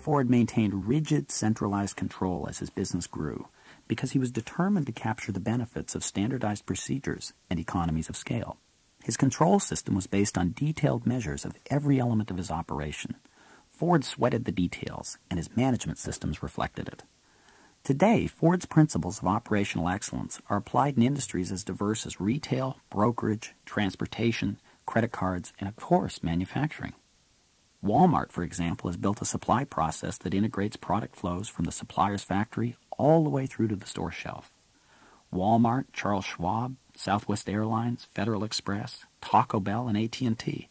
Ford maintained rigid centralized control as his business grew because he was determined to capture the benefits of standardized procedures and economies of scale. His control system was based on detailed measures of every element of his operation. Ford sweated the details, and his management systems reflected it. Today, Ford's principles of operational excellence are applied in industries as diverse as retail, brokerage, transportation, credit cards, and of course, manufacturing. Walmart, for example, has built a supply process that integrates product flows from the supplier's factory all the way through to the store shelf. Walmart, Charles Schwab, Southwest Airlines, Federal Express, Taco Bell, and AT&T,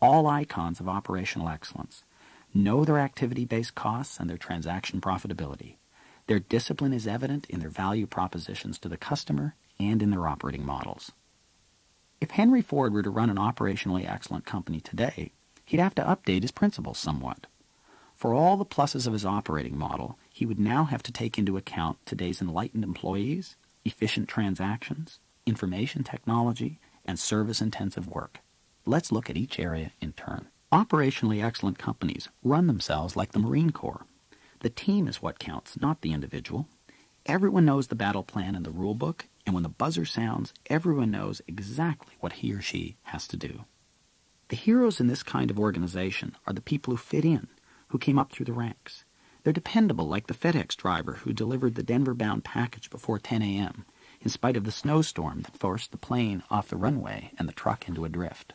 all icons of operational excellence, know their activity-based costs and their transaction profitability. Their discipline is evident in their value propositions to the customer and in their operating models. If Henry Ford were to run an operationally excellent company today, he'd have to update his principles somewhat. For all the pluses of his operating model, he would now have to take into account today's enlightened employees, efficient transactions, information technology, and service-intensive work. Let's look at each area in turn. Operationally excellent companies run themselves like the Marine Corps. The team is what counts, not the individual. Everyone knows the battle plan and the rule book, and when the buzzer sounds, everyone knows exactly what he or she has to do. The heroes in this kind of organization are the people who fit in, who came up through the ranks. They're dependable, like the FedEx driver who delivered the Denver bound package before 10 a.m., in spite of the snowstorm that forced the plane off the runway and the truck into a drift.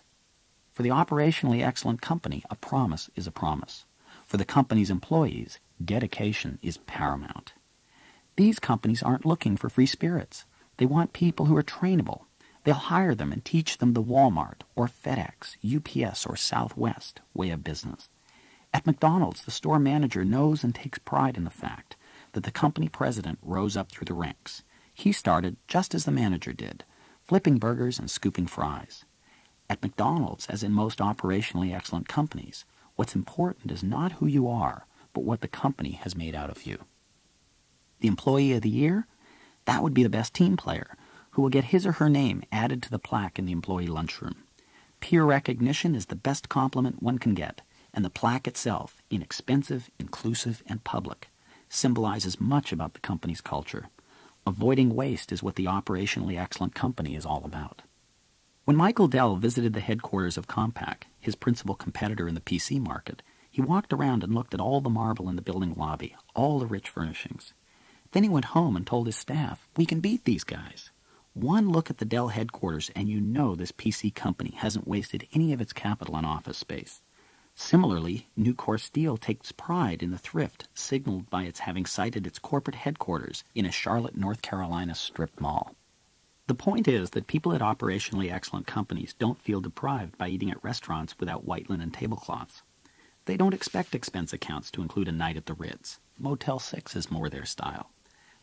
For the operationally excellent company, a promise is a promise. For the company's employees, dedication is paramount. These companies aren't looking for free spirits. They want people who are trainable. They'll hire them and teach them the Walmart or FedEx, UPS, or Southwest way of business. At McDonald's, the store manager knows and takes pride in the fact that the company president rose up through the ranks. He started just as the manager did, flipping burgers and scooping fries. At McDonald's, as in most operationally excellent companies, what's important is not who you are, but what the company has made out of you. The Employee of the Year? That would be the best team player, who will get his or her name added to the plaque in the employee lunchroom. Peer recognition is the best compliment one can get, and the plaque itself, inexpensive, inclusive, and public, symbolizes much about the company's culture. Avoiding waste is what the operationally excellent company is all about. When Michael Dell visited the headquarters of Compaq, his principal competitor in the PC market, he walked around and looked at all the marble in the building lobby, all the rich furnishings. Then he went home and told his staff, We can beat these guys. One look at the Dell headquarters and you know this PC company hasn't wasted any of its capital on office space. Similarly, Nucor Steel takes pride in the thrift signaled by its having sited its corporate headquarters in a Charlotte, North Carolina strip mall. The point is that people at operationally excellent companies don't feel deprived by eating at restaurants without white linen tablecloths. They don't expect expense accounts to include a night at the Ritz. Motel 6 is more their style.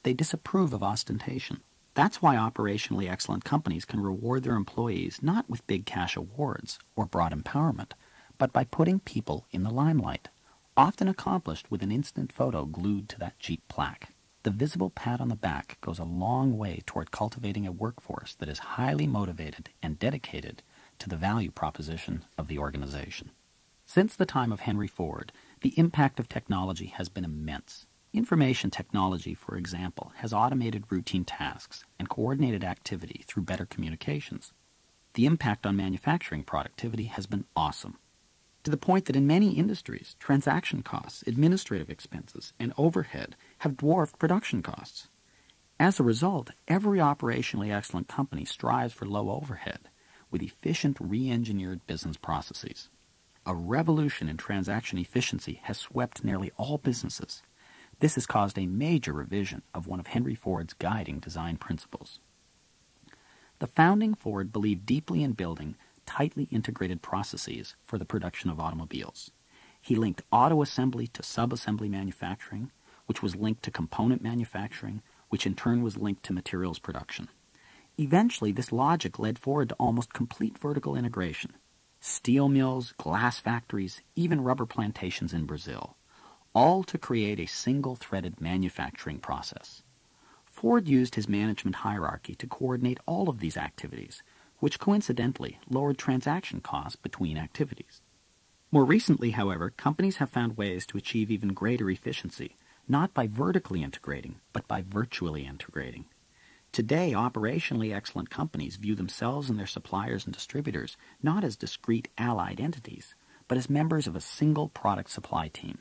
They disapprove of ostentation. That's why operationally excellent companies can reward their employees not with big cash awards or broad empowerment, but by putting people in the limelight, often accomplished with an instant photo glued to that cheap plaque. The visible pat on the back goes a long way toward cultivating a workforce that is highly motivated and dedicated to the value proposition of the organization. Since the time of Henry Ford, the impact of technology has been immense. Information technology, for example, has automated routine tasks and coordinated activity through better communications. The impact on manufacturing productivity has been awesome, to the point that in many industries, transaction costs, administrative expenses, and overhead have dwarfed production costs. As a result, every operationally excellent company strives for low overhead with efficient re engineered business processes. A revolution in transaction efficiency has swept nearly all businesses. This has caused a major revision of one of Henry Ford's guiding design principles. The founding Ford believed deeply in building tightly integrated processes for the production of automobiles. He linked auto assembly to sub-assembly manufacturing, which was linked to component manufacturing, which in turn was linked to materials production. Eventually, this logic led Ford to almost complete vertical integration, steel mills, glass factories, even rubber plantations in Brazil, all to create a single-threaded manufacturing process. Ford used his management hierarchy to coordinate all of these activities, which coincidentally lowered transaction costs between activities. More recently, however, companies have found ways to achieve even greater efficiency, not by vertically integrating, but by virtually integrating. Today, operationally excellent companies view themselves and their suppliers and distributors not as discrete allied entities, but as members of a single product supply team.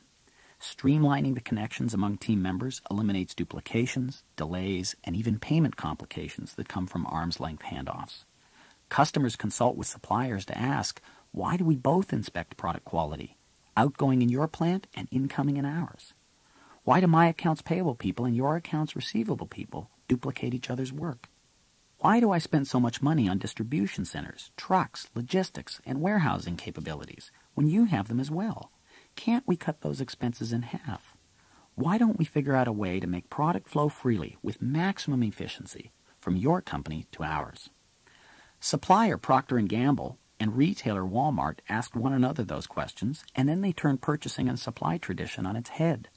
Streamlining the connections among team members eliminates duplications, delays, and even payment complications that come from arm's length handoffs. Customers consult with suppliers to ask, why do we both inspect product quality, outgoing in your plant and incoming in ours? Why do my accounts payable people and your accounts receivable people duplicate each other's work? Why do I spend so much money on distribution centers, trucks, logistics, and warehousing capabilities when you have them as well? Can't we cut those expenses in half? Why don't we figure out a way to make product flow freely with maximum efficiency from your company to ours? Supplier Procter & Gamble and retailer Walmart asked one another those questions, and then they turned purchasing and supply tradition on its head.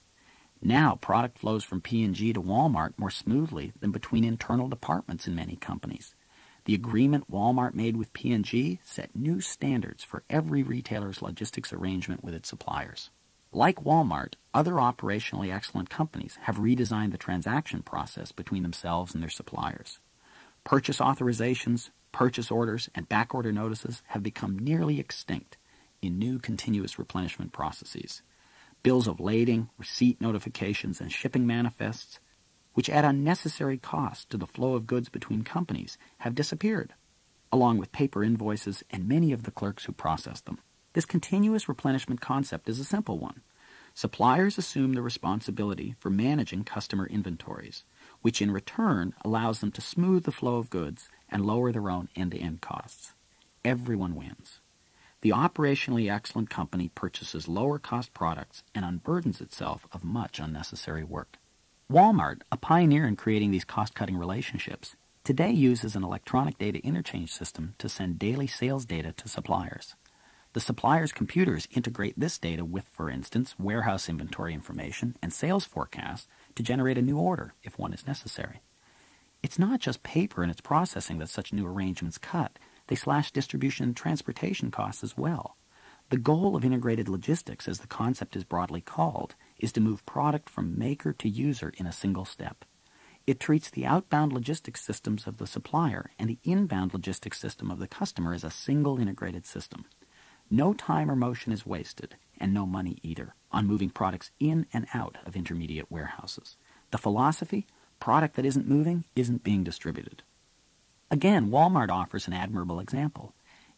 Now product flows from P&G to Walmart more smoothly than between internal departments in many companies. The agreement Walmart made with P&G set new standards for every retailer's logistics arrangement with its suppliers. Like Walmart, other operationally excellent companies have redesigned the transaction process between themselves and their suppliers. Purchase authorizations, purchase orders, and backorder notices have become nearly extinct in new continuous replenishment processes. Bills of lading, receipt notifications, and shipping manifests which add unnecessary costs to the flow of goods between companies, have disappeared, along with paper invoices and many of the clerks who process them. This continuous replenishment concept is a simple one. Suppliers assume the responsibility for managing customer inventories, which in return allows them to smooth the flow of goods and lower their own end-to-end costs. Everyone wins. The operationally excellent company purchases lower cost products and unburdens itself of much unnecessary work. Walmart, a pioneer in creating these cost-cutting relationships, today uses an electronic data interchange system to send daily sales data to suppliers. The supplier's computers integrate this data with, for instance, warehouse inventory information and sales forecasts to generate a new order if one is necessary. It's not just paper and its processing that such new arrangements cut. They slash distribution and transportation costs as well. The goal of integrated logistics, as the concept is broadly called, is to move product from maker to user in a single step. It treats the outbound logistics systems of the supplier and the inbound logistics system of the customer as a single integrated system. No time or motion is wasted, and no money either, on moving products in and out of intermediate warehouses. The philosophy product that isn't moving isn't being distributed. Again, Walmart offers an admirable example.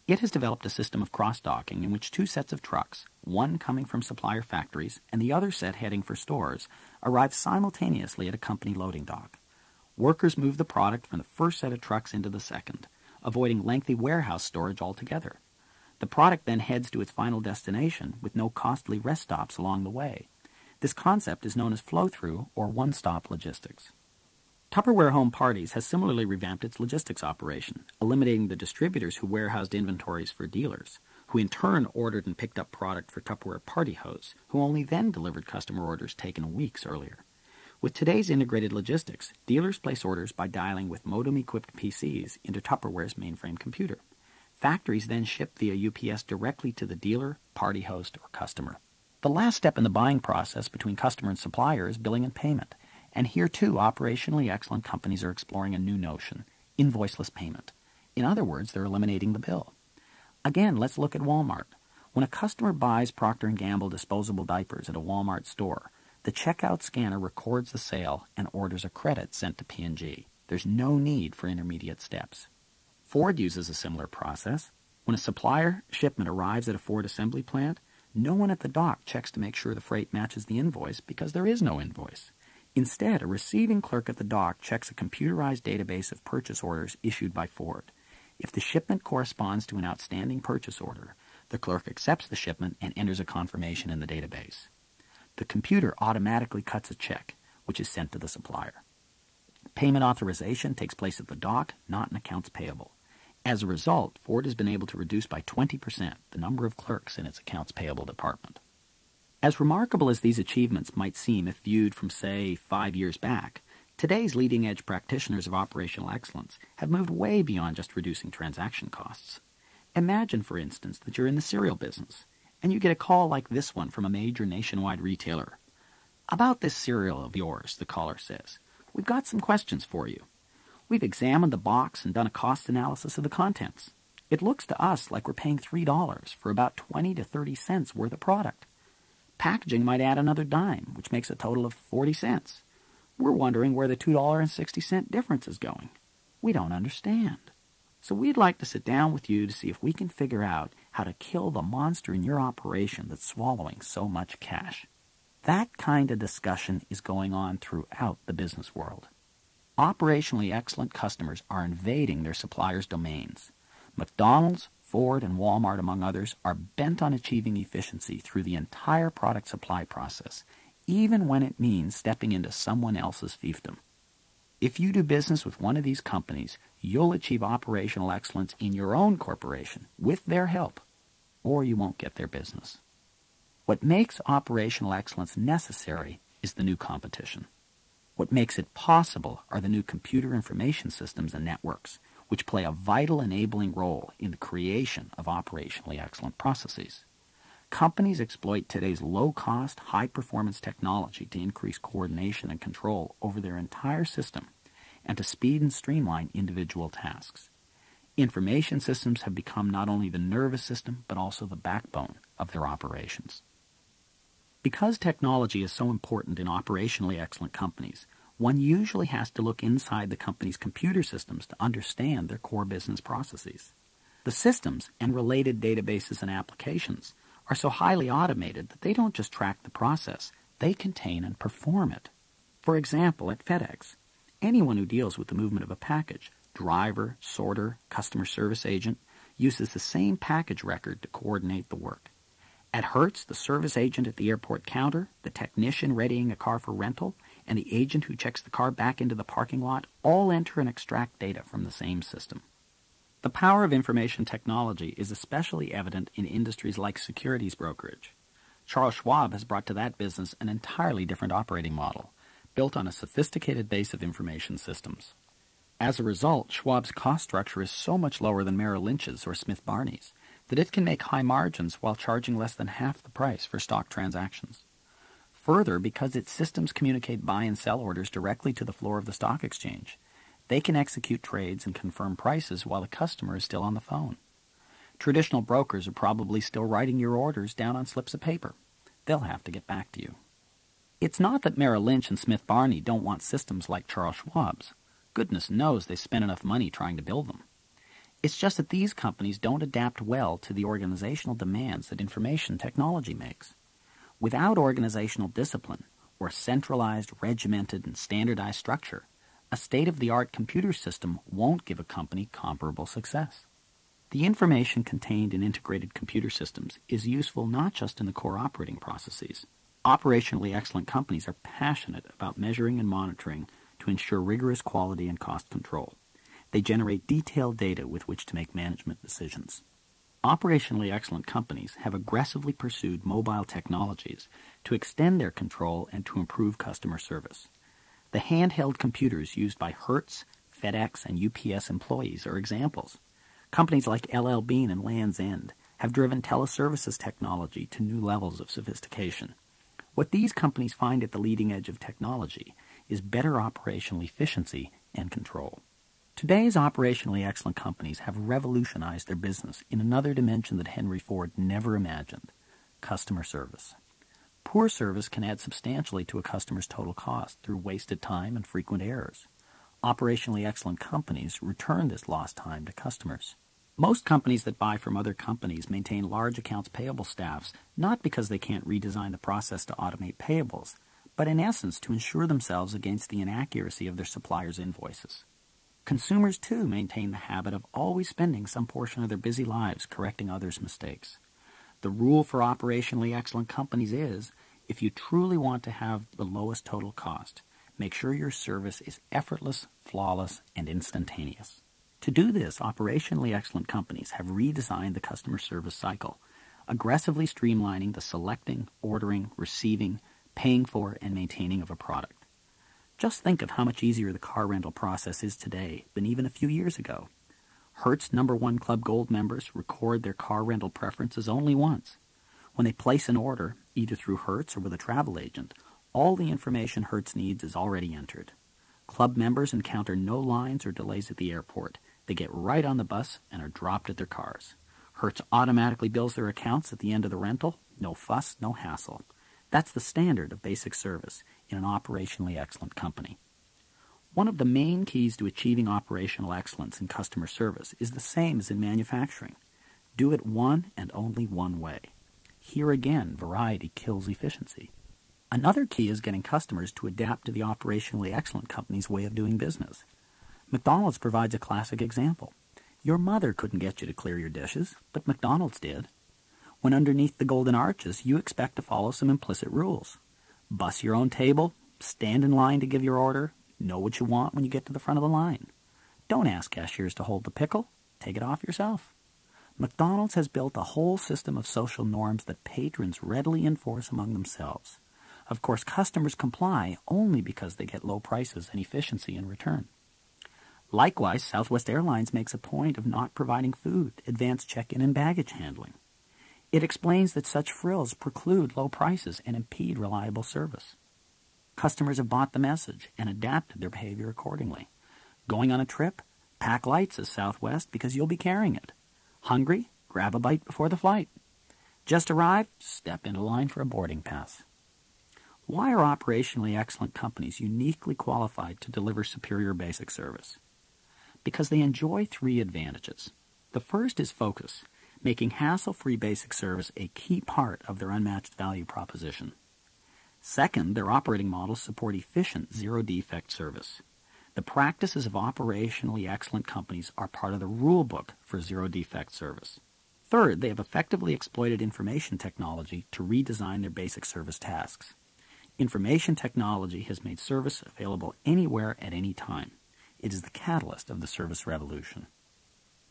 It has developed a system of cross-docking in which two sets of trucks, one coming from supplier factories and the other set heading for stores, arrive simultaneously at a company loading dock. Workers move the product from the first set of trucks into the second, avoiding lengthy warehouse storage altogether. The product then heads to its final destination with no costly rest stops along the way. This concept is known as flow-through or one-stop logistics. Tupperware Home Parties has similarly revamped its logistics operation, eliminating the distributors who warehoused inventories for dealers, who in turn ordered and picked up product for Tupperware party hosts, who only then delivered customer orders taken weeks earlier. With today's integrated logistics, dealers place orders by dialing with modem-equipped PCs into Tupperware's mainframe computer. Factories then ship via UPS directly to the dealer, party host, or customer. The last step in the buying process between customer and supplier is billing and payment. And here too, operationally excellent companies are exploring a new notion, invoiceless payment. In other words, they're eliminating the bill. Again, let's look at Walmart. When a customer buys Procter & Gamble disposable diapers at a Walmart store, the checkout scanner records the sale and orders a credit sent to P&G. There's no need for intermediate steps. Ford uses a similar process. When a supplier shipment arrives at a Ford assembly plant, no one at the dock checks to make sure the freight matches the invoice because there is no invoice. Instead, a receiving clerk at the dock checks a computerized database of purchase orders issued by Ford. If the shipment corresponds to an outstanding purchase order, the clerk accepts the shipment and enters a confirmation in the database. The computer automatically cuts a check, which is sent to the supplier. Payment authorization takes place at the dock, not in accounts payable. As a result, Ford has been able to reduce by 20% the number of clerks in its accounts payable department. As remarkable as these achievements might seem if viewed from, say, five years back, today's leading edge practitioners of operational excellence have moved way beyond just reducing transaction costs. Imagine, for instance, that you're in the cereal business and you get a call like this one from a major nationwide retailer. About this cereal of yours, the caller says, we've got some questions for you. We've examined the box and done a cost analysis of the contents. It looks to us like we're paying $3 for about 20 to 30 cents worth of product. Packaging might add another dime, which makes a total of 40 cents. We're wondering where the $2.60 difference is going. We don't understand. So we'd like to sit down with you to see if we can figure out how to kill the monster in your operation that's swallowing so much cash. That kind of discussion is going on throughout the business world. Operationally excellent customers are invading their suppliers' domains. McDonald's, Ford, and Walmart, among others, are bent on achieving efficiency through the entire product supply process, even when it means stepping into someone else's fiefdom. If you do business with one of these companies, you'll achieve operational excellence in your own corporation with their help, or you won't get their business. What makes operational excellence necessary is the new competition. What makes it possible are the new computer information systems and networks, which play a vital enabling role in the creation of operationally excellent processes. Companies exploit today's low-cost, high-performance technology to increase coordination and control over their entire system and to speed and streamline individual tasks. Information systems have become not only the nervous system, but also the backbone of their operations. Because technology is so important in operationally excellent companies, one usually has to look inside the company's computer systems to understand their core business processes. The systems and related databases and applications are so highly automated that they don't just track the process, they contain and perform it. For example, at FedEx, anyone who deals with the movement of a package, driver, sorter, customer service agent, uses the same package record to coordinate the work. At Hertz, the service agent at the airport counter, the technician readying a car for rental, and the agent who checks the car back into the parking lot all enter and extract data from the same system. The power of information technology is especially evident in industries like securities brokerage. Charles Schwab has brought to that business an entirely different operating model, built on a sophisticated base of information systems. As a result, Schwab's cost structure is so much lower than Merrill Lynch's or Smith Barney's that it can make high margins while charging less than half the price for stock transactions. Further, because its systems communicate buy and sell orders directly to the floor of the stock exchange, they can execute trades and confirm prices while the customer is still on the phone. Traditional brokers are probably still writing your orders down on slips of paper. They'll have to get back to you. It's not that Merrill Lynch and Smith Barney don't want systems like Charles Schwab's. Goodness knows they spent enough money trying to build them. It's just that these companies don't adapt well to the organizational demands that information technology makes. Without organizational discipline, or centralized, regimented, and standardized structure, a state-of-the-art computer system won't give a company comparable success. The information contained in integrated computer systems is useful not just in the core operating processes. Operationally excellent companies are passionate about measuring and monitoring to ensure rigorous quality and cost control. They generate detailed data with which to make management decisions. Operationally excellent companies have aggressively pursued mobile technologies to extend their control and to improve customer service. The handheld computers used by Hertz, FedEx, and UPS employees are examples. Companies like LL Bean and Land's End have driven teleservices technology to new levels of sophistication. What these companies find at the leading edge of technology is better operational efficiency and control. Today's operationally excellent companies have revolutionized their business in another dimension that Henry Ford never imagined customer service. Poor service can add substantially to a customer's total cost through wasted time and frequent errors. Operationally excellent companies return this lost time to customers. Most companies that buy from other companies maintain large accounts payable staffs not because they can't redesign the process to automate payables, but in essence to insure themselves against the inaccuracy of their suppliers' invoices. Consumers too maintain the habit of always spending some portion of their busy lives correcting others' mistakes. The rule for operationally excellent companies is if you truly want to have the lowest total cost, make sure your service is effortless, flawless, and instantaneous. To do this, operationally excellent companies have redesigned the customer service cycle, aggressively streamlining the selecting, ordering, receiving, paying for, and maintaining of a product. Just think of how much easier the car rental process is today than even a few years ago. Hertz number one Club Gold members record their car rental preferences only once. When they place an order, either through Hertz or with a travel agent, all the information Hertz needs is already entered. Club members encounter no lines or delays at the airport. They get right on the bus and are dropped at their cars. Hertz automatically bills their accounts at the end of the rental. No fuss, no hassle. That's the standard of basic service in an operationally excellent company. One of the main keys to achieving operational excellence in customer service is the same as in manufacturing. Do it one and only one way. Here again, variety kills efficiency. Another key is getting customers to adapt to the operationally excellent company's way of doing business. McDonald's provides a classic example. Your mother couldn't get you to clear your dishes, but McDonald's did. When underneath the golden arches, you expect to follow some implicit rules. Bus your own table, stand in line to give your order, know what you want when you get to the front of the line. Don't ask cashiers to hold the pickle, take it off yourself. McDonald's has built a whole system of social norms that patrons readily enforce among themselves. Of course, customers comply only because they get low prices and efficiency in return. Likewise, Southwest Airlines makes a point of not providing food, advanced check-in, and baggage handling. It explains that such frills preclude low prices and impede reliable service. Customers have bought the message and adapted their behavior accordingly. Going on a trip? Pack lights says Southwest, because you'll be carrying it. Hungry? Grab a bite before the flight. Just arrived? Step into line for a boarding pass. Why are operationally excellent companies uniquely qualified to deliver superior basic service? Because they enjoy three advantages. The first is focus, making hassle-free basic service a key part of their unmatched value proposition. Second, their operating models support efficient zero-defect service. The practices of operationally excellent companies are part of the rule book for zero defect service. Third, they have effectively exploited information technology to redesign their basic service tasks. Information technology has made service available anywhere at any time. It is the catalyst of the service revolution.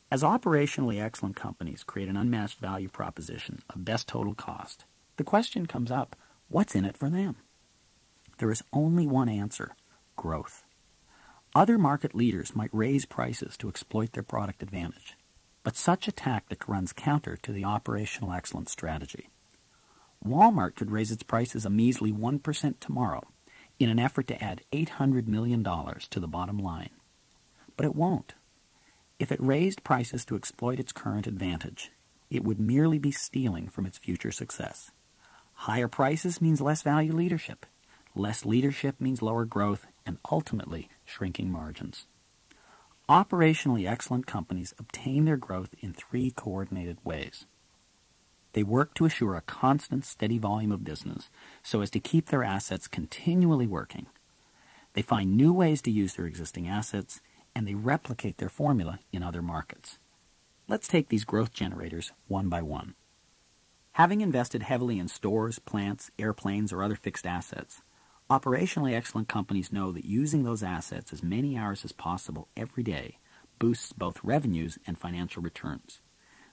As operationally excellent companies create an unmatched value proposition of best total cost, the question comes up, what's in it for them? There is only one answer, growth. Other market leaders might raise prices to exploit their product advantage, but such a tactic runs counter to the operational excellence strategy. Walmart could raise its prices a measly 1% tomorrow in an effort to add $800 million to the bottom line. But it won't. If it raised prices to exploit its current advantage, it would merely be stealing from its future success. Higher prices means less value leadership. Less leadership means lower growth and ultimately shrinking margins. Operationally excellent companies obtain their growth in three coordinated ways. They work to assure a constant, steady volume of business so as to keep their assets continually working. They find new ways to use their existing assets, and they replicate their formula in other markets. Let's take these growth generators one by one. Having invested heavily in stores, plants, airplanes, or other fixed assets, Operationally excellent companies know that using those assets as many hours as possible every day boosts both revenues and financial returns.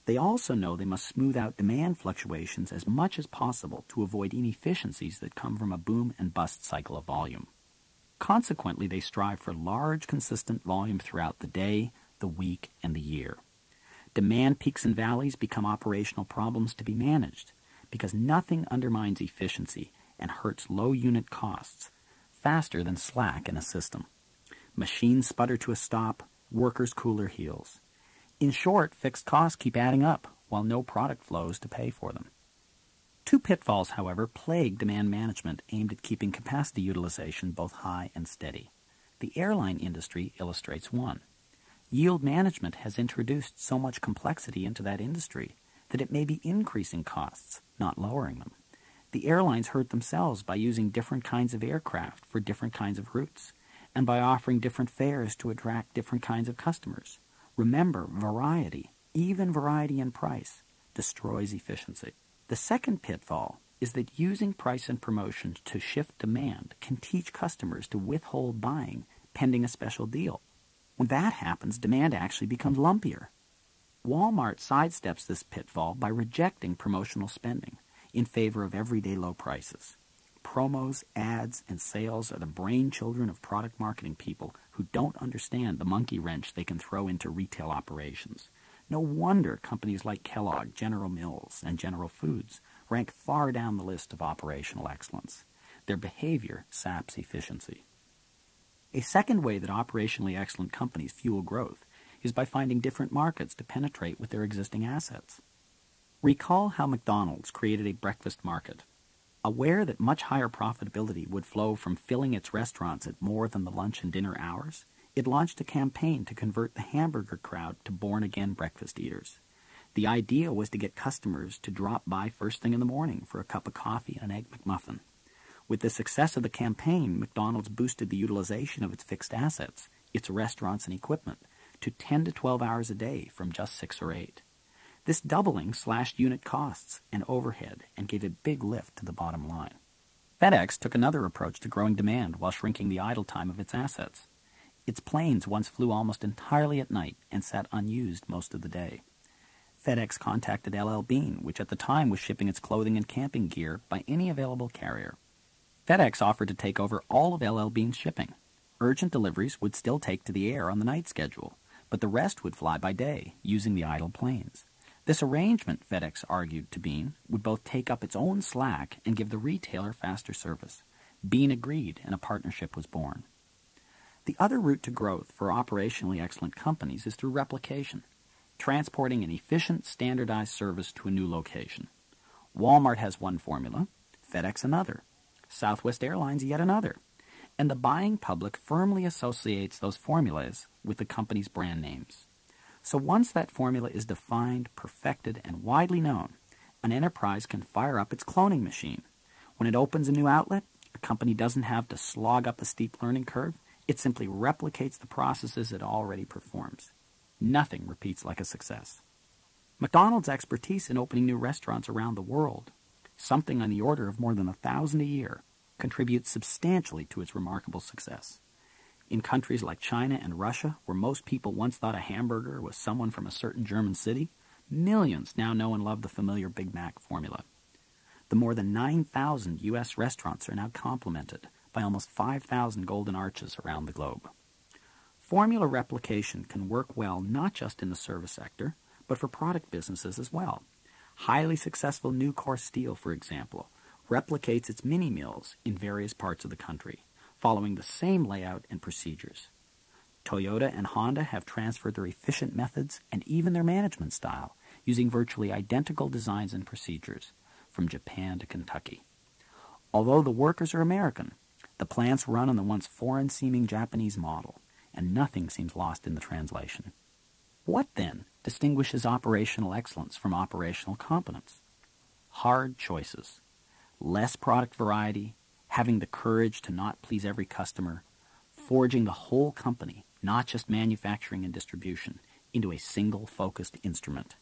They also know they must smooth out demand fluctuations as much as possible to avoid inefficiencies that come from a boom and bust cycle of volume. Consequently, they strive for large, consistent volume throughout the day, the week, and the year. Demand peaks and valleys become operational problems to be managed because nothing undermines efficiency and hurts low unit costs faster than slack in a system. Machines sputter to a stop, workers cool their heels. In short, fixed costs keep adding up while no product flows to pay for them. Two pitfalls, however, plague demand management aimed at keeping capacity utilization both high and steady. The airline industry illustrates one. Yield management has introduced so much complexity into that industry that it may be increasing costs, not lowering them. The airlines hurt themselves by using different kinds of aircraft for different kinds of routes, and by offering different fares to attract different kinds of customers. Remember, variety, even variety in price, destroys efficiency. The second pitfall is that using price and promotions to shift demand can teach customers to withhold buying pending a special deal. When that happens, demand actually becomes lumpier. Walmart sidesteps this pitfall by rejecting promotional spending in favor of everyday low prices. Promos, ads, and sales are the brain children of product marketing people who don't understand the monkey wrench they can throw into retail operations. No wonder companies like Kellogg, General Mills, and General Foods rank far down the list of operational excellence. Their behavior saps efficiency. A second way that operationally excellent companies fuel growth is by finding different markets to penetrate with their existing assets. Recall how McDonald's created a breakfast market. Aware that much higher profitability would flow from filling its restaurants at more than the lunch and dinner hours, it launched a campaign to convert the hamburger crowd to born again breakfast eaters. The idea was to get customers to drop by first thing in the morning for a cup of coffee and an egg McMuffin. With the success of the campaign, McDonald's boosted the utilization of its fixed assets, its restaurants and equipment, to 10 to 12 hours a day from just 6 or 8. This doubling slashed unit costs and overhead and gave a big lift to the bottom line. FedEx took another approach to growing demand while shrinking the idle time of its assets. Its planes once flew almost entirely at night and sat unused most of the day. FedEx contacted LL Bean, which at the time was shipping its clothing and camping gear by any available carrier. FedEx offered to take over all of LL Bean's shipping. Urgent deliveries would still take to the air on the night schedule, but the rest would fly by day, using the idle planes. This arrangement, FedEx argued to Bean, would both take up its own slack and give the retailer faster service. Bean agreed, and a partnership was born. The other route to growth for operationally excellent companies is through replication transporting an efficient, standardized service to a new location. Walmart has one formula, FedEx another, Southwest Airlines yet another, and the buying public firmly associates those formulas with the company's brand names. So once that formula is defined, perfected, and widely known, an enterprise can fire up its cloning machine. When it opens a new outlet, a company doesn't have to slog up a steep learning curve. It simply replicates the processes it already performs. Nothing repeats like a success. McDonald's expertise in opening new restaurants around the world, something on the order of more than a thousand a year, contributes substantially to its remarkable success. In countries like China and Russia, where most people once thought a hamburger was someone from a certain German city, millions now know and love the familiar Big Mac formula. The more than 9,000 U.S. restaurants are now complemented by almost 5,000 golden arches around the globe. Formula replication can work well not just in the service sector, but for product businesses as well. Highly successful Nucor Steel, for example, replicates its mini mills in various parts of the country, following the same layout and procedures. Toyota and Honda have transferred their efficient methods and even their management style, using virtually identical designs and procedures, from Japan to Kentucky. Although the workers are American, the plants run on the once foreign seeming Japanese model and nothing seems lost in the translation. What, then, distinguishes operational excellence from operational competence? Hard choices. Less product variety, having the courage to not please every customer, forging the whole company, not just manufacturing and distribution, into a single focused instrument.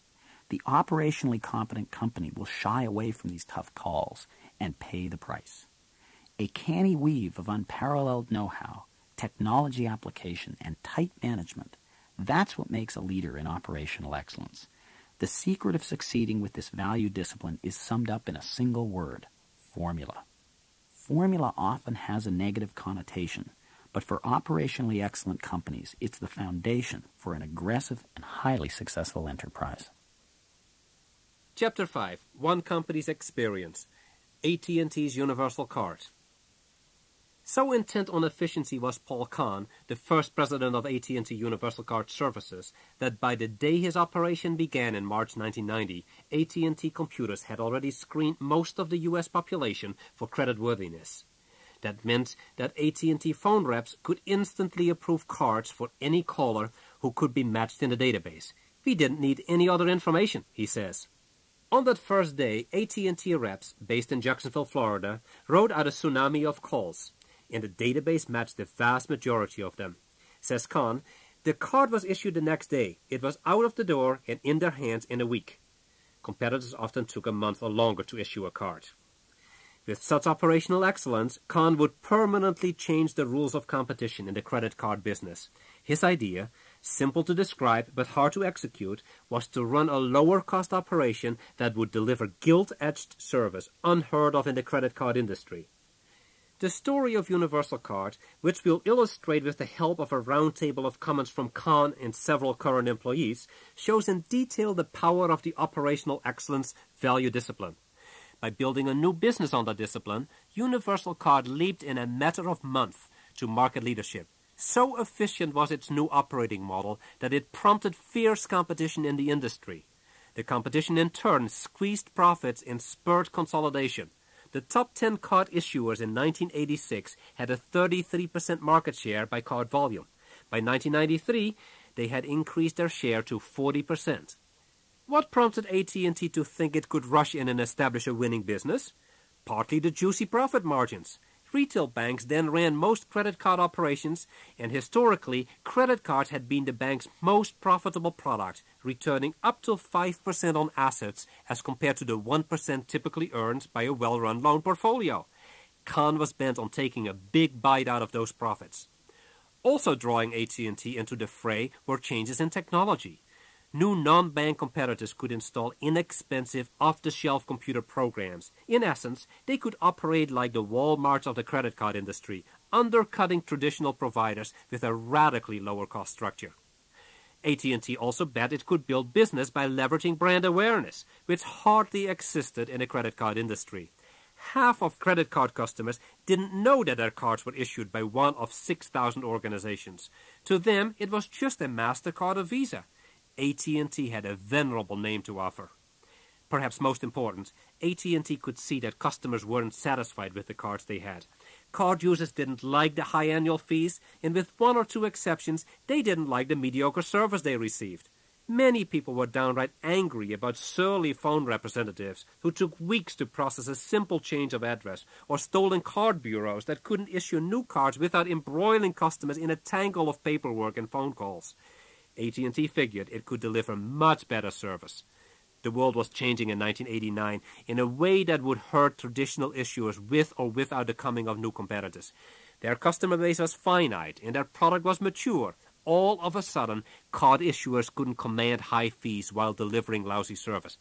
The operationally competent company will shy away from these tough calls and pay the price. A canny weave of unparalleled know how technology application, and tight management. That's what makes a leader in operational excellence. The secret of succeeding with this value discipline is summed up in a single word formula. Formula often has a negative connotation, but for operationally excellent companies, it's the foundation for an aggressive and highly successful enterprise. Chapter 5 One Company's Experience AT&T's Universal Card so intent on efficiency was Paul Kahn, the first president of AT&T Universal Card Services, that by the day his operation began in March 1990, AT&T computers had already screened most of the US population for creditworthiness. That meant that AT&T phone reps could instantly approve cards for any caller who could be matched in the database. We didn't need any other information, he says. On that first day, AT&T reps, based in Jacksonville, Florida, rode out a tsunami of calls and the database matched the vast majority of them. Says Kahn, the card was issued the next day. It was out of the door and in their hands in a week. Competitors often took a month or longer to issue a card. With such operational excellence, Kahn would permanently change the rules of competition in the credit card business. His idea, simple to describe but hard to execute, was to run a lower cost operation that would deliver gilt edged service unheard of in the credit card industry. The story of Universal Card, which we'll illustrate with the help of a roundtable of comments from Kahn and several current employees, shows in detail the power of the operational excellence value discipline. By building a new business on the discipline, Universal Card leaped in a matter of months to market leadership. So efficient was its new operating model that it prompted fierce competition in the industry. The competition in turn squeezed profits and spurred consolidation. The top 10 card issuers in 1986 had a 33% market share by card volume. By 1993, they had increased their share to 40%. What prompted AT&T to think it could rush in and establish a winning business? Partly the juicy profit margins. Retail banks then ran most credit card operations, and historically, credit cards had been the bank's most profitable product, returning up to 5% on assets as compared to the 1% typically earned by a well-run loan portfolio. Kahn was bent on taking a big bite out of those profits. Also drawing AT&T into the fray were changes in technology new non-bank competitors could install inexpensive off-the-shelf computer programs. In essence, they could operate like the Walmarts of the credit card industry, undercutting traditional providers with a radically lower cost structure. AT&T also bet it could build business by leveraging brand awareness, which hardly existed in the credit card industry. Half of credit card customers didn't know that their cards were issued by one of 6,000 organizations. To them, it was just a MasterCard or Visa. AT&T had a venerable name to offer. Perhaps most important, AT&T could see that customers weren't satisfied with the cards they had. Card users didn't like the high annual fees, and with one or two exceptions, they didn't like the mediocre service they received. Many people were downright angry about surly phone representatives who took weeks to process a simple change of address, or stolen card bureaus that couldn't issue new cards without embroiling customers in a tangle of paperwork and phone calls. AT&T figured it could deliver much better service. The world was changing in 1989 in a way that would hurt traditional issuers with or without the coming of new competitors. Their customer base was finite and their product was mature. All of a sudden, card issuers couldn't command high fees while delivering lousy service.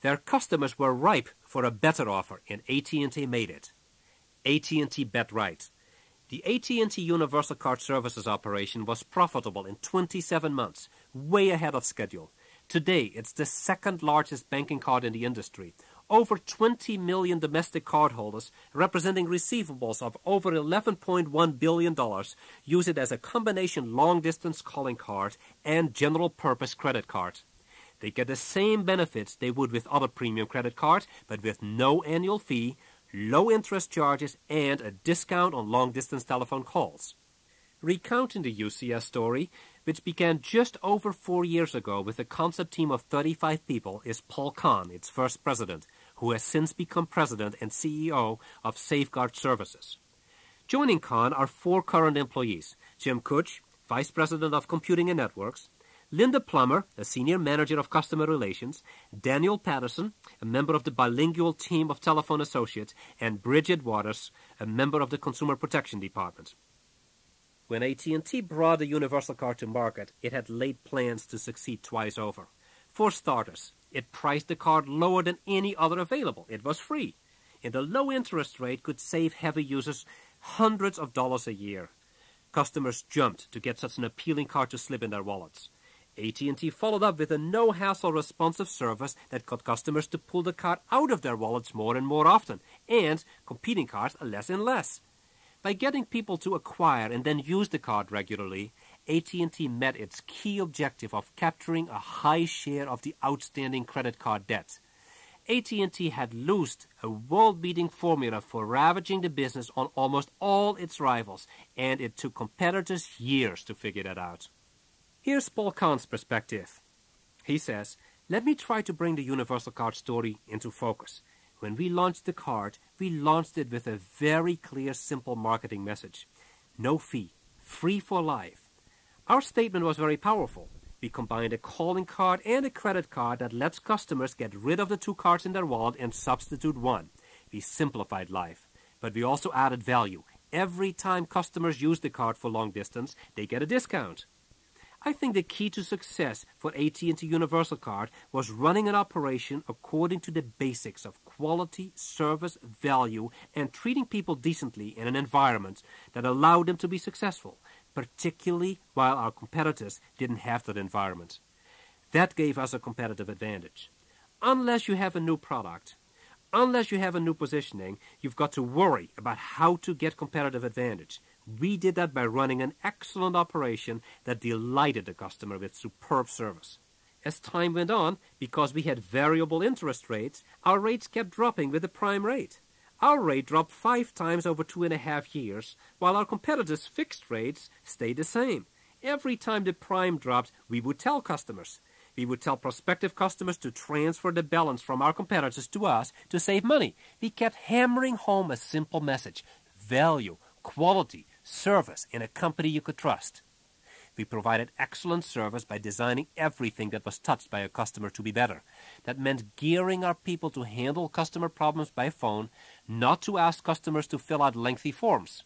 Their customers were ripe for a better offer, and AT&T made it. AT&T bet right. The AT&T Universal Card Services operation was profitable in 27 months, way ahead of schedule. Today, it's the second largest banking card in the industry. Over 20 million domestic cardholders, representing receivables of over $11.1 billion, use it as a combination long-distance calling card and general-purpose credit card. They get the same benefits they would with other premium credit cards, but with no annual fee, low interest charges, and a discount on long distance telephone calls. Recounting the UCS story, which began just over four years ago with a concept team of 35 people, is Paul Kahn, its first president, who has since become president and CEO of Safeguard Services. Joining Kahn are four current employees Jim Kuch, vice president of computing and networks, Linda Plummer, a senior manager of customer relations, Daniel Patterson, a member of the bilingual team of telephone associates, and Bridget Waters, a member of the consumer protection department. When AT&T brought the Universal Card to market, it had laid plans to succeed twice over. For starters, it priced the card lower than any other available. It was free, and the low interest rate could save heavy users hundreds of dollars a year. Customers jumped to get such an appealing card to slip in their wallets. AT&T followed up with a no-hassle responsive service that got customers to pull the card out of their wallets more and more often, and competing cards less and less. By getting people to acquire and then use the card regularly, AT&T met its key objective of capturing a high share of the outstanding credit card debt. AT&T had loosed a world-beating formula for ravaging the business on almost all its rivals, and it took competitors years to figure that out. Here's Paul Kahn's perspective. He says, Let me try to bring the Universal Card story into focus. When we launched the card, we launched it with a very clear, simple marketing message. No fee, free for life. Our statement was very powerful. We combined a calling card and a credit card that lets customers get rid of the two cards in their wallet and substitute one. We simplified life. But we also added value. Every time customers use the card for long distance, they get a discount. I think the key to success for AT&T Universal Card was running an operation according to the basics of quality, service, value, and treating people decently in an environment that allowed them to be successful, particularly while our competitors didn't have that environment. That gave us a competitive advantage. Unless you have a new product, Unless you have a new positioning, you've got to worry about how to get competitive advantage. We did that by running an excellent operation that delighted the customer with superb service. As time went on, because we had variable interest rates, our rates kept dropping with the prime rate. Our rate dropped five times over two and a half years, while our competitors' fixed rates stayed the same. Every time the prime dropped, we would tell customers. We would tell prospective customers to transfer the balance from our competitors to us to save money. We kept hammering home a simple message value, quality, service in a company you could trust. We provided excellent service by designing everything that was touched by a customer to be better. That meant gearing our people to handle customer problems by phone, not to ask customers to fill out lengthy forms.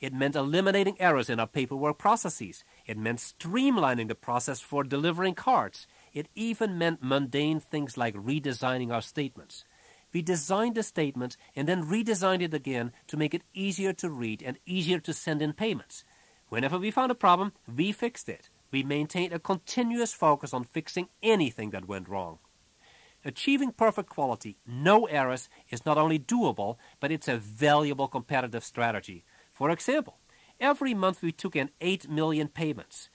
It meant eliminating errors in our paperwork processes. It meant streamlining the process for delivering cards. It even meant mundane things like redesigning our statements. We designed the statement and then redesigned it again to make it easier to read and easier to send in payments. Whenever we found a problem, we fixed it. We maintained a continuous focus on fixing anything that went wrong. Achieving perfect quality, no errors, is not only doable, but it's a valuable competitive strategy. For example, every month we took in 8 million payments.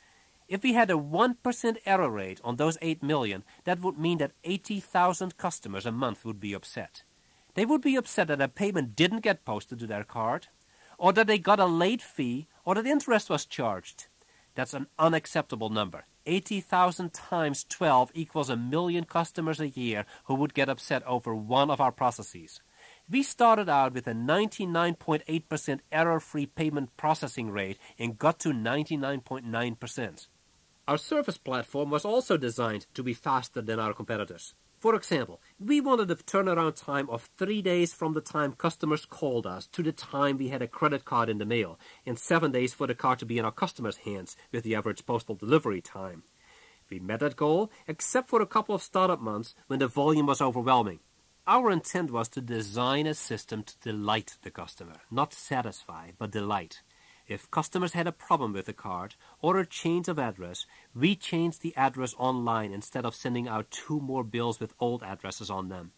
If we had a 1% error rate on those 8 million, that would mean that 80,000 customers a month would be upset. They would be upset that a payment didn't get posted to their card, or that they got a late fee, or that interest was charged. That's an unacceptable number. 80,000 times 12 equals a million customers a year who would get upset over one of our processes. We started out with a 99.8% error free payment processing rate and got to 99.9%. Our service platform was also designed to be faster than our competitors. For example, we wanted a turnaround time of three days from the time customers called us to the time we had a credit card in the mail, and seven days for the card to be in our customers' hands, with the average postal delivery time. We met that goal, except for a couple of startup months when the volume was overwhelming. Our intent was to design a system to delight the customer, not satisfy, but delight. If customers had a problem with the card or a change of address, we changed the address online instead of sending out two more bills with old addresses on them.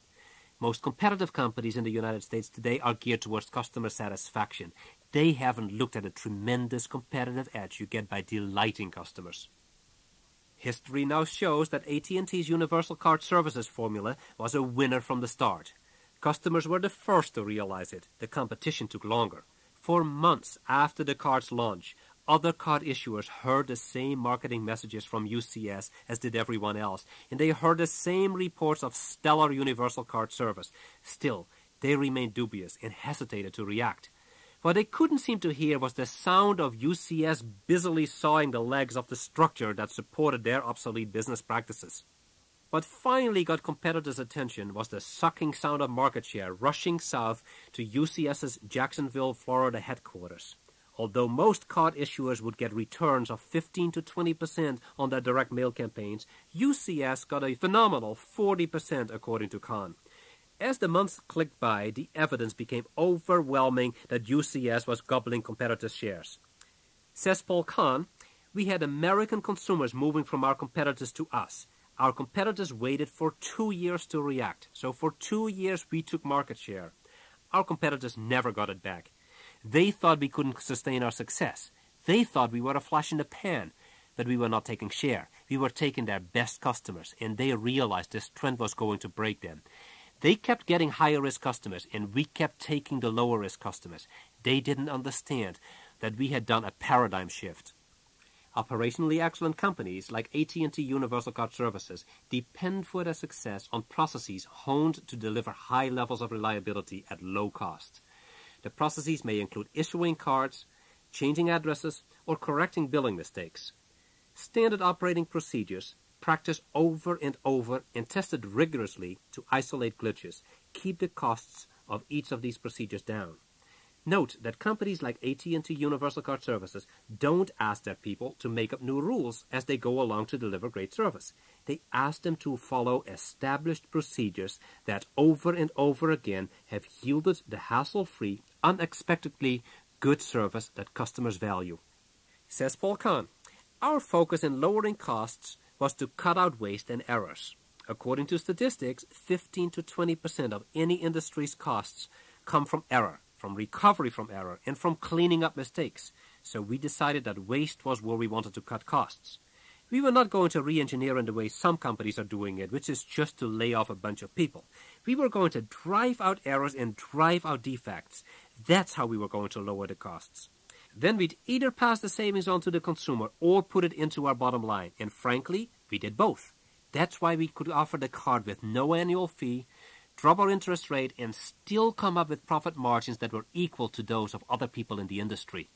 Most competitive companies in the United States today are geared towards customer satisfaction. They haven't looked at the tremendous competitive edge you get by delighting customers. History now shows that AT&T's Universal Card Services formula was a winner from the start. Customers were the first to realize it. The competition took longer. For months after the card's launch, other card issuers heard the same marketing messages from UCS as did everyone else, and they heard the same reports of stellar universal card service. Still, they remained dubious and hesitated to react. What they couldn't seem to hear was the sound of UCS busily sawing the legs of the structure that supported their obsolete business practices. What finally got competitors' attention was the sucking sound of market share rushing south to UCS's Jacksonville, Florida headquarters. Although most card issuers would get returns of 15 to 20 percent on their direct mail campaigns, UCS got a phenomenal 40 percent according to Kahn. As the months clicked by, the evidence became overwhelming that UCS was gobbling competitors' shares. Says Paul Kahn, we had American consumers moving from our competitors to us. Our competitors waited for two years to react. So for two years, we took market share. Our competitors never got it back. They thought we couldn't sustain our success. They thought we were a flash in the pan, that we were not taking share. We were taking their best customers, and they realized this trend was going to break them. They kept getting higher risk customers, and we kept taking the lower risk customers. They didn't understand that we had done a paradigm shift. Operationally excellent companies like AT&T Universal Card Services depend for their success on processes honed to deliver high levels of reliability at low cost. The processes may include issuing cards, changing addresses, or correcting billing mistakes. Standard operating procedures, practiced over and over and tested rigorously to isolate glitches, keep the costs of each of these procedures down. Note that companies like AT&T Universal Card Services don't ask their people to make up new rules as they go along to deliver great service. They ask them to follow established procedures that over and over again have yielded the hassle-free, unexpectedly good service that customers value. Says Paul Kahn, our focus in lowering costs was to cut out waste and errors. according to statistics, 15 to 20% of any industry's costs come from error, from recovery from error, and from cleaning up mistakes. So we decided that waste was where we wanted to cut costs. We were not going to re-engineer in the way some companies are doing it, which is just to lay off a bunch of people. We were going to drive out errors and drive out defects. That's how we were going to lower the costs. Then we'd either pass the savings on to the consumer or put it into our bottom line. And frankly, we did both. That's why we could offer the card with no annual fee, drop our interest rate, and still come up with profit margins that were equal to those of other people in the industry.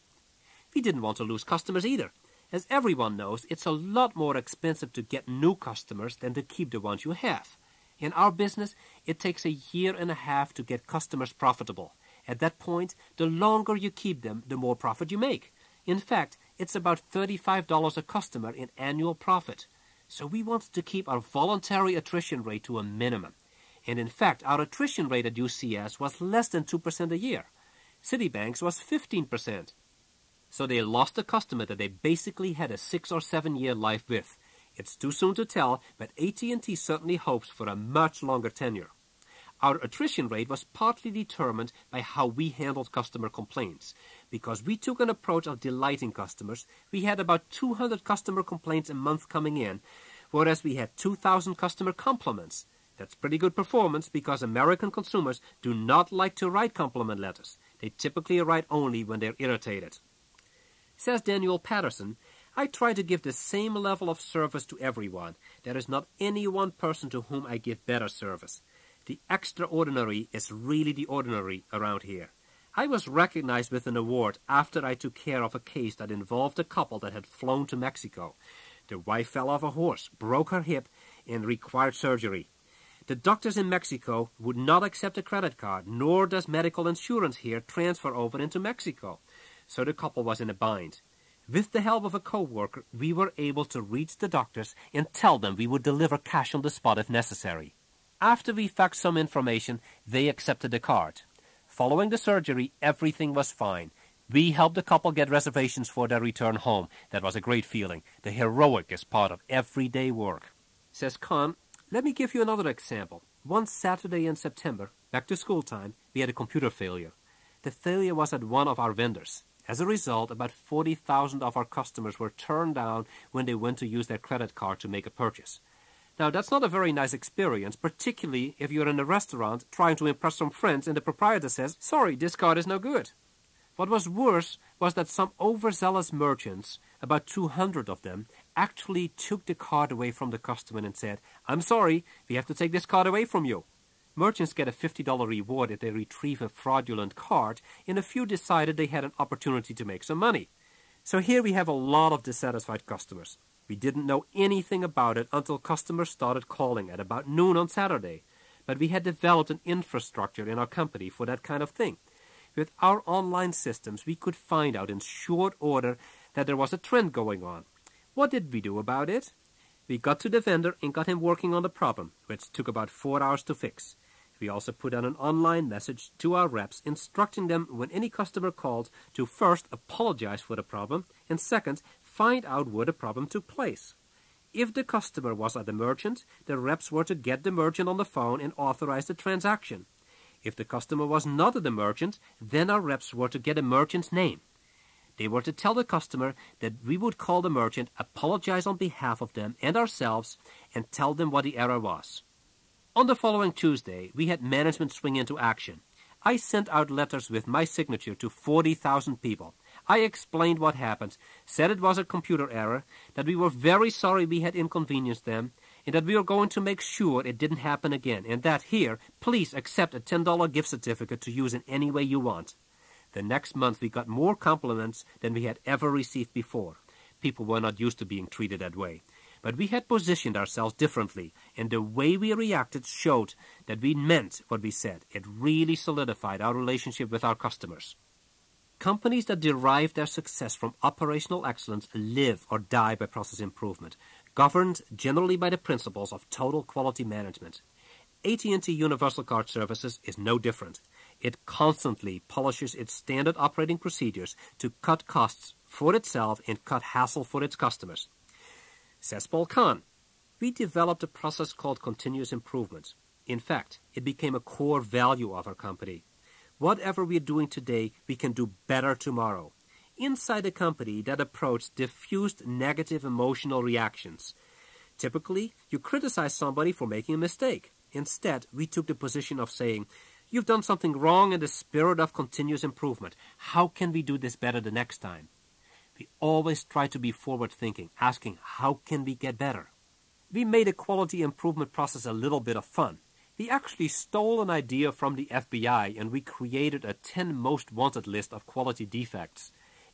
We didn't want to lose customers either. As everyone knows, it's a lot more expensive to get new customers than to keep the ones you have. In our business, it takes a year and a half to get customers profitable. At that point, the longer you keep them, the more profit you make. In fact, it's about $35 a customer in annual profit. So we wanted to keep our voluntary attrition rate to a minimum. And in fact, our attrition rate at UCS was less than 2% a year. Citibank's was 15%. So they lost a customer that they basically had a six or seven year life with. It's too soon to tell, but AT&T certainly hopes for a much longer tenure. Our attrition rate was partly determined by how we handled customer complaints. Because we took an approach of delighting customers, we had about 200 customer complaints a month coming in, whereas we had 2,000 customer compliments. That's pretty good performance because American consumers do not like to write compliment letters. They typically write only when they're irritated. Says Daniel Patterson, I try to give the same level of service to everyone. There is not any one person to whom I give better service. The extraordinary is really the ordinary around here. I was recognized with an award after I took care of a case that involved a couple that had flown to Mexico. The wife fell off a horse, broke her hip, and required surgery. The doctors in Mexico would not accept a credit card, nor does medical insurance here transfer over into Mexico so the couple was in a bind. With the help of a co-worker, we were able to reach the doctors and tell them we would deliver cash on the spot if necessary. After we faxed some information, they accepted the card. Following the surgery, everything was fine. We helped the couple get reservations for their return home. That was a great feeling. The heroic is part of everyday work. Says Kahn, let me give you another example. One Saturday in September, back to school time, we had a computer failure. The failure was at one of our vendors. As a result, about 40,000 of our customers were turned down when they went to use their credit card to make a purchase. Now, that's not a very nice experience, particularly if you're in a restaurant trying to impress some friends and the proprietor says, Sorry, this card is no good. What was worse was that some overzealous merchants, about 200 of them, actually took the card away from the customer and said, I'm sorry, we have to take this card away from you. Merchants get a $50 reward if they retrieve a fraudulent card, and a few decided they had an opportunity to make some money. So here we have a lot of dissatisfied customers. We didn't know anything about it until customers started calling at about noon on Saturday. But we had developed an infrastructure in our company for that kind of thing. With our online systems, we could find out in short order that there was a trend going on. What did we do about it? We got to the vendor and got him working on the problem, which took about four hours to fix. We also put out an online message to our reps instructing them when any customer called to first apologize for the problem and second, find out where the problem took place. If the customer was at the merchant, the reps were to get the merchant on the phone and authorize the transaction. If the customer was not at the merchant, then our reps were to get a merchant's name. They were to tell the customer that we would call the merchant, apologize on behalf of them and ourselves, and tell them what the error was. On the following Tuesday, we had management swing into action. I sent out letters with my signature to 40,000 people. I explained what happened, said it was a computer error, that we were very sorry we had inconvenienced them, and that we were going to make sure it didn't happen again, and that here, please accept a $10 gift certificate to use in any way you want. The next month we got more compliments than we had ever received before. People were not used to being treated that way. But we had positioned ourselves differently, and the way we reacted showed that we meant what we said. It really solidified our relationship with our customers. Companies that derive their success from operational excellence live or die by process improvement, governed generally by the principles of total quality management. AT&T Universal Card Services is no different. It constantly polishes its standard operating procedures to cut costs for itself and cut hassle for its customers says Paul Kahn. we developed a process called continuous improvement. In fact, it became a core value of our company. Whatever we're doing today, we can do better tomorrow. Inside the company, that approach diffused negative emotional reactions. Typically, you criticize somebody for making a mistake. Instead, we took the position of saying, You've done something wrong in the spirit of continuous improvement. How can we do this better the next time? We always try to be forward thinking, asking, How can we get better? We made a quality improvement process a little bit of fun. We actually stole an idea from the FBI and we created a 10 most wanted list of quality defects.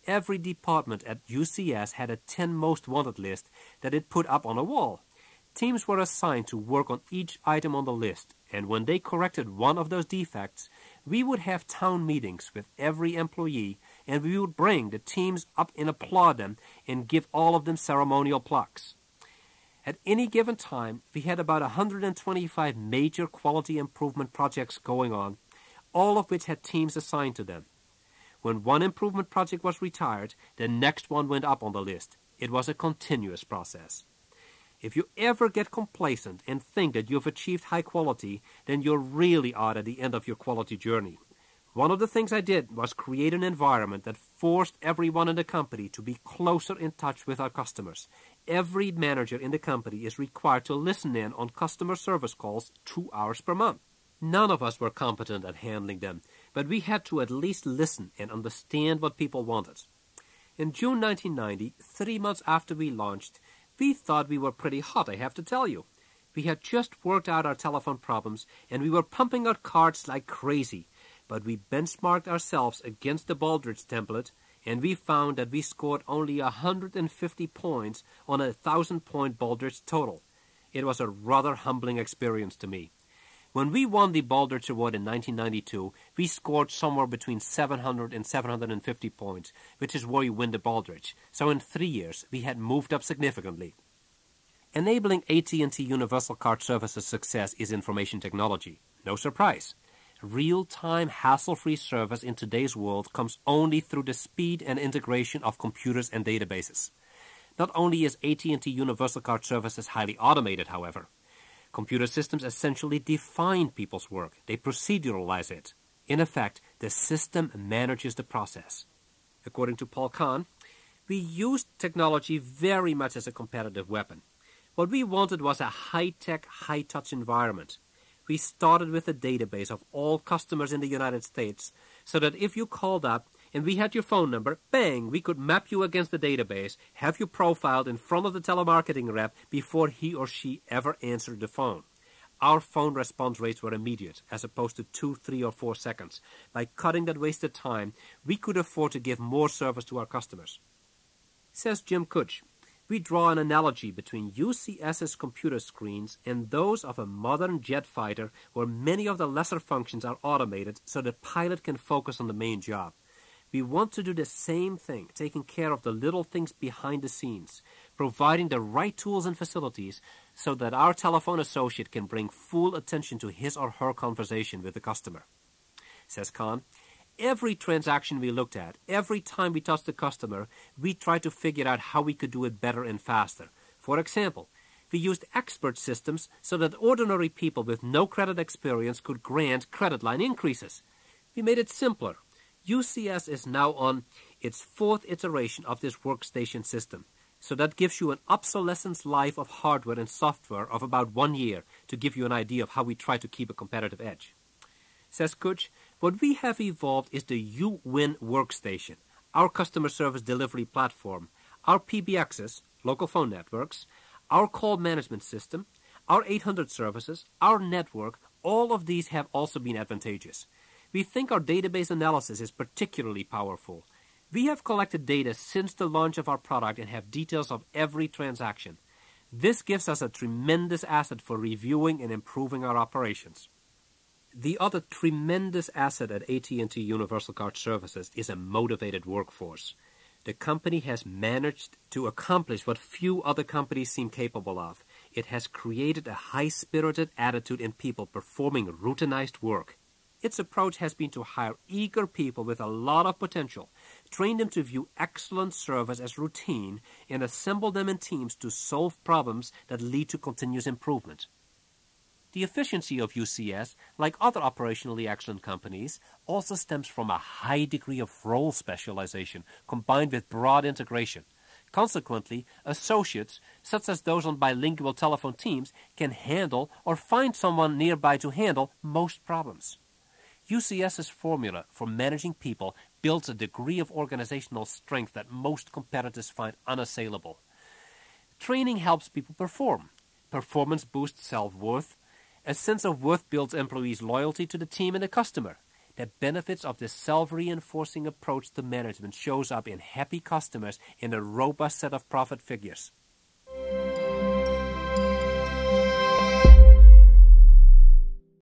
Every department at UCS had a 10 most wanted list that it put up on a wall. Teams were assigned to work on each item on the list, and when they corrected one of those defects, we would have town meetings with every employee, and we would bring the teams up and applaud them and give all of them ceremonial plaques. At any given time, we had about 125 major quality improvement projects going on, all of which had teams assigned to them. When one improvement project was retired, the next one went up on the list. It was a continuous process. If you ever get complacent and think that you've achieved high quality, then you're really out at the end of your quality journey. One of the things I did was create an environment that forced everyone in the company to be closer in touch with our customers. Every manager in the company is required to listen in on customer service calls two hours per month. None of us were competent at handling them, but we had to at least listen and understand what people wanted. In June 1990, three months after we launched, we thought we were pretty hot, I have to tell you. We had just worked out our telephone problems, and we were pumping out cards like crazy. But we benchmarked ourselves against the Baldrige template, and we found that we scored only 150 points on a 1,000 point Baldrige total. It was a rather humbling experience to me. When we won the Baldrige Award in 1992, we scored somewhere between 700 and 750 points, which is where you win the Baldrige. So in three years, we had moved up significantly. Enabling AT&T Universal Card Services success is information technology. No surprise. Real-time, hassle-free service in today's world comes only through the speed and integration of computers and databases. Not only is AT&T Universal Card Services highly automated, however, Computer systems essentially define people's work. They proceduralize it. In effect, the system manages the process. According to Paul Kahn, we used technology very much as a competitive weapon. What we wanted was a high-tech, high-touch environment. We started with a database of all customers in the United States so that if you called up and we had your phone number, bang, we could map you against the database, have you profiled in front of the telemarketing rep before he or she ever answered the phone. Our phone response rates were immediate, as opposed to two, three, or four seconds. By cutting that wasted time, we could afford to give more service to our customers. Says Jim Kutch, we draw an analogy between UCS's computer screens and those of a modern jet fighter where many of the lesser functions are automated so the pilot can focus on the main job. We want to do the same thing, taking care of the little things behind the scenes, providing the right tools and facilities so that our telephone associate can bring full attention to his or her conversation with the customer. Says Kahn, every transaction we looked at, every time we touched the customer, we tried to figure out how we could do it better and faster. For example, we used expert systems so that ordinary people with no credit experience could grant credit line increases. We made it simpler, UCS is now on its fourth iteration of this workstation system. So that gives you an obsolescence life of hardware and software of about one year to give you an idea of how we try to keep a competitive edge. Says Kutch, what we have evolved is the UWin workstation, our customer service delivery platform, our PBXs, local phone networks, our call management system, our 800 services, our network, all of these have also been advantageous. We think our database analysis is particularly powerful. We have collected data since the launch of our product and have details of every transaction. This gives us a tremendous asset for reviewing and improving our operations. The other tremendous asset at AT&T Universal Card Services is a motivated workforce. The company has managed to accomplish what few other companies seem capable of. It has created a high-spirited attitude in people performing routinized work. Its approach has been to hire eager people with a lot of potential train them to view excellent service as routine, and assemble them in teams to solve problems that lead to continuous improvement. The efficiency of UCS, like other operationally excellent companies, also stems from a high degree of role specialization combined with broad integration. Consequently, associates, such as those on bilingual telephone teams, can handle or find someone nearby to handle most problems. UCS's formula for managing people builds a degree of organizational strength that most competitors find unassailable. Training helps people perform. Performance boosts self worth. A sense of worth builds employees' loyalty to the team and the customer. The benefits of this self-reinforcing approach to management shows up in happy customers and a robust set of profit figures.